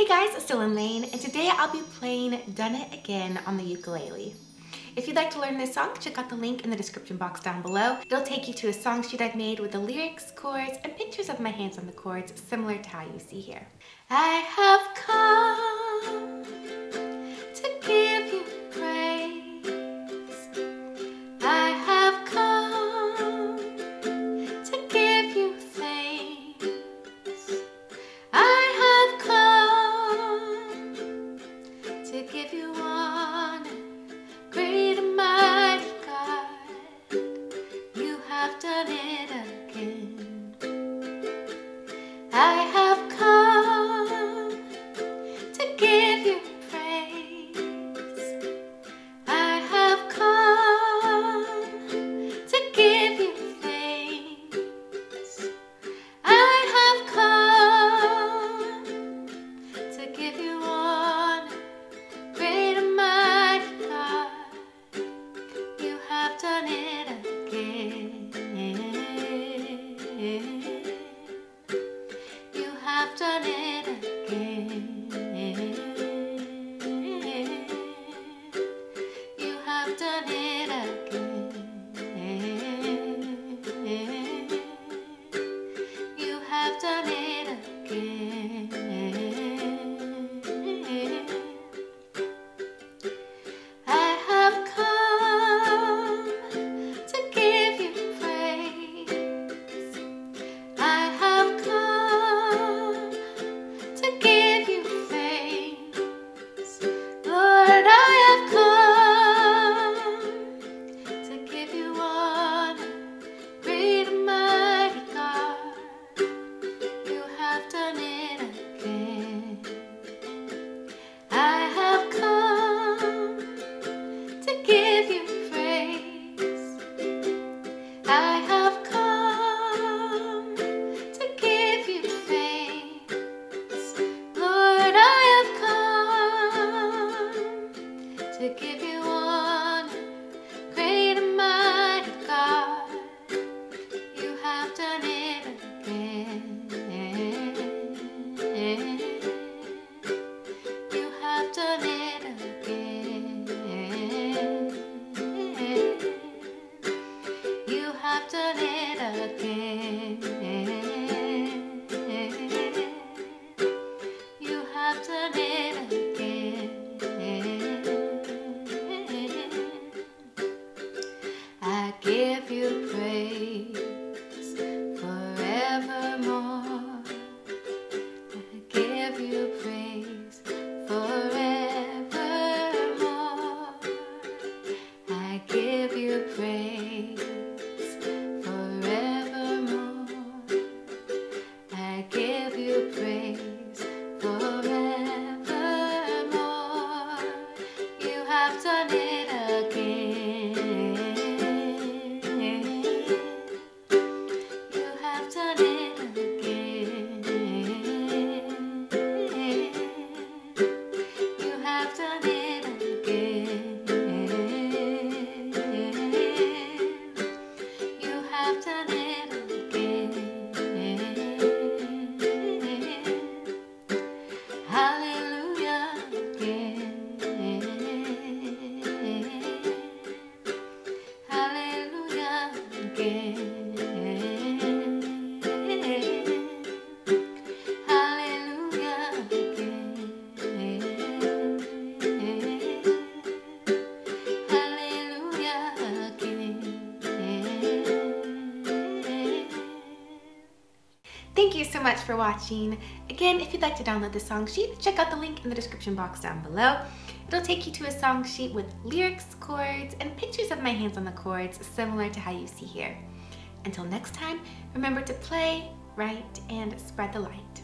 Hey guys, it's Dylan Laine, and today I'll be playing Done It Again on the ukulele. If you'd like to learn this song, check out the link in the description box down below. It'll take you to a song sheet I've made with the lyrics, chords, and pictures of my hands on the chords, similar to how you see here. I have come I again. You praise forevermore. You have done it again. You have done it again. You have done it again. You have done it Thank you so much for watching. Again, if you'd like to download the song sheet, check out the link in the description box down below. It'll take you to a song sheet with lyrics, chords, and pictures of my hands on the chords, similar to how you see here. Until next time, remember to play, write, and spread the light.